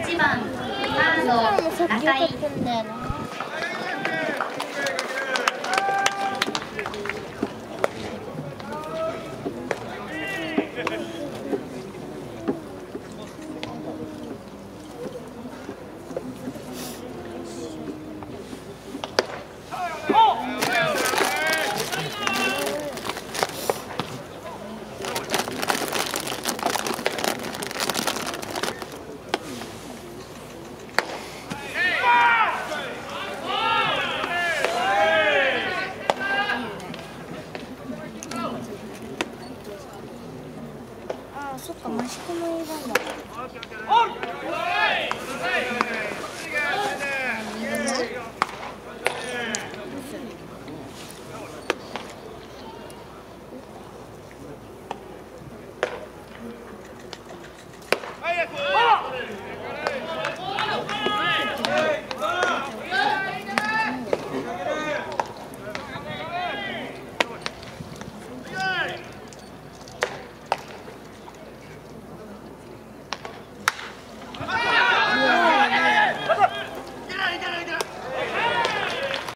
8番カードそっか益子もいるんだ。早く！